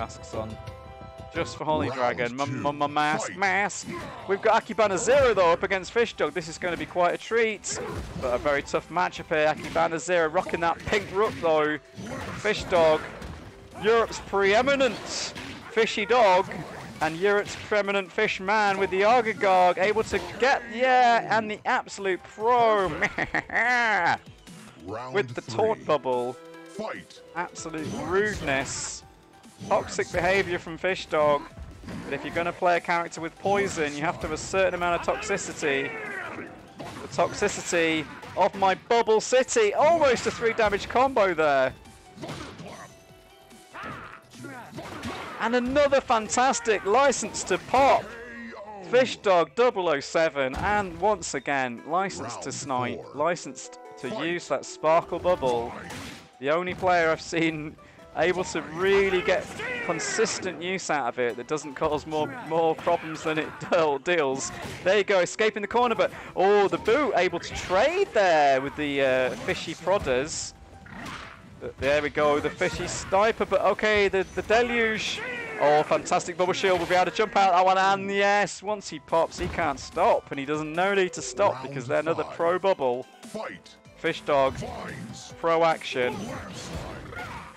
masks on. Just for Holy Round Dragon. My, my, my mask, mask. We've got Akibana Zero though up against Fish Dog. This is going to be quite a treat. But a very tough matchup here. Akibana Zero rocking that pink rook though. Fish Dog, Europe's preeminent fishy dog. And Europe's preeminent fish man with the Argagarg able to get, yeah, and the absolute pro with the taunt bubble. Fight. Absolute rudeness. Toxic behavior from Fish Dog. But if you're going to play a character with poison, you have to have a certain amount of toxicity. The toxicity of my Bubble City. Almost a three damage combo there. And another fantastic license to pop. Fish Dog 007 and once again licensed to snipe, licensed to use that sparkle bubble. The only player I've seen able to really get consistent use out of it that doesn't cause more more problems than it deals. There you go, escaping the corner, but oh, the boot able to trade there with the uh, fishy prodders. There we go, the fishy sniper, but okay, the, the deluge. Oh, fantastic bubble shield. We'll be able to jump out that one, and yes, once he pops, he can't stop, and he doesn't know need to stop Round because they're another pro bubble. Fight. Fish dog, pro action,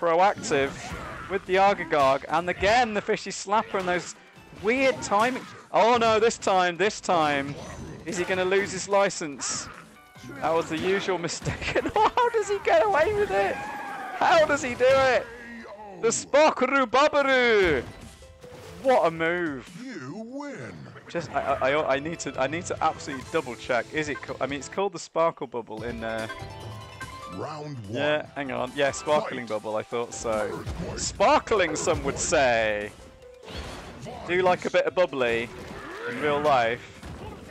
proactive with the Argagarg, and again the fishy slapper and those weird timing. Oh no, this time, this time, is he going to lose his license? That was the usual mistake. And how does he get away with it? How does he do it? The Sparkaroo Babaroo! What a move! You win. Just, I, I, I- I need to, I need to absolutely double check. Is it? I mean, it's called the Sparkle Bubble in. Uh, Round one. yeah, hang on. Yeah, sparkling Fight. bubble. I thought so. Sparkling, some would say. Do like a bit of bubbly in real life.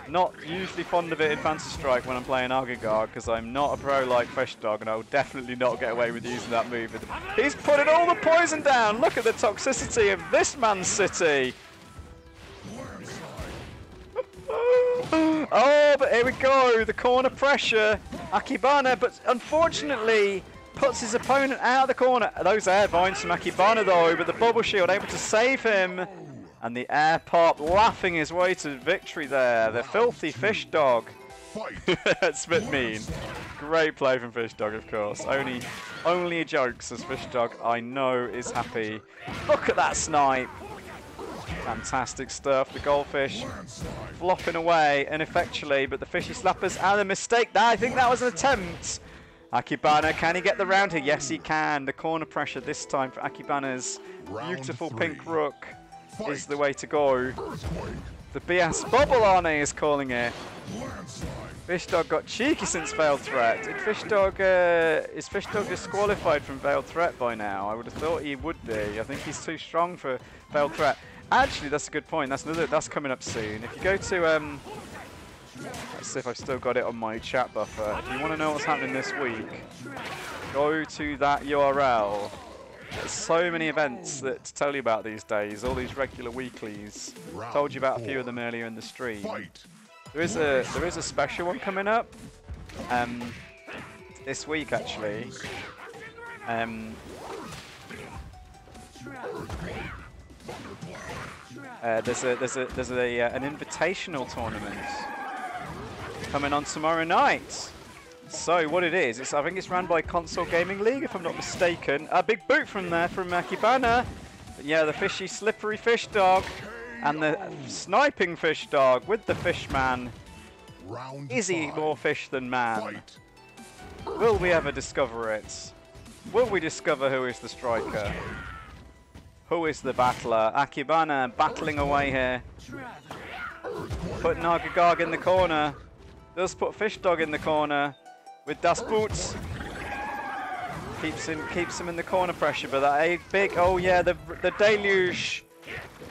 Not usually fond of it in Fantasy Strike when I'm playing Argagarg because I'm not a pro like Fish Dog and I will definitely not get away with using that move. He's putting all the poison down. Look at the toxicity of this man's city. Oh, but here we go. The corner pressure. Akibana, but unfortunately puts his opponent out of the corner. Those air vines from Akibana though, but the bubble shield able to save him. And the air pop laughing his way to victory there. The filthy fish dog. That's a bit mean. Great play from Fish Dog, of course. Only, only a joke, says Fish Dog. I know is happy. Look at that snipe. Fantastic stuff. The goldfish flopping away ineffectually, but the fishy slappers and a mistake. I think that was an attempt. Akibana, can he get the round here? Yes, he can. The corner pressure this time for Akibana's beautiful pink rook is the way to go. The BS Bubble Arne is calling it. Fishdog got cheeky since Veiled Threat. Did Fish Dog, uh, is Fishdog disqualified from Veiled Threat by now? I would have thought he would be. I think he's too strong for Veiled Threat. Actually, that's a good point. That's another. That's coming up soon. If you go to, um, let's see if I've still got it on my chat buffer. If you want to know what's happening this week, go to that URL. There's so many events that to tell you about these days. All these regular weeklies. Told you about a few of them earlier in the stream. Fight. There is a there is a special one coming up, um, this week actually. Um, uh, there's a there's a there's a uh, an invitational tournament coming on tomorrow night. So what it is, it's I think it's run by Console Gaming League if I'm not mistaken. A big boot from there from Akibana. Yeah, the fishy slippery fish dog and the sniping fish dog with the fish man. Round Is he more fish than man? Fight. Will we ever discover it? Will we discover who is the striker? Who is the battler? Akibana battling away here. Put Nagagag in the corner. Does put Fish Dog in the corner with Das Boots. Keeps him keeps him in the corner pressure, but that a big oh yeah, the the deluge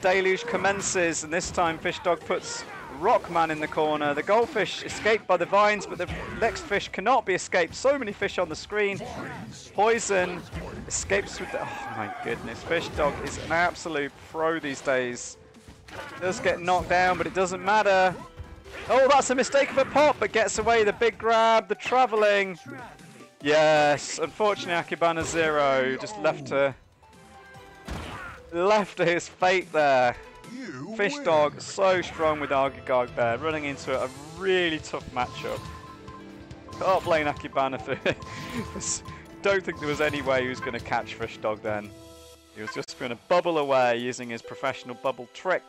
deluge commences and this time Fish Dog puts Rockman in the corner. The goldfish escaped by the vines, but the next fish cannot be escaped. So many fish on the screen. Poison escapes with the oh my goodness. Fish Dog is an absolute pro these days. Does get knocked down, but it doesn't matter. Oh, that's a mistake of a pop, but gets away. The big grab, the travelling. Yes, unfortunately, Akibana Zero just left to left to his fate there. Fish. Dog so strong with Argagarg there, running into a really tough matchup. Can't blame Akibana for. Don't think there was any way he was going to catch Fish Dog then. He was just going to bubble away using his professional bubble tricks.